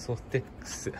ソテックス。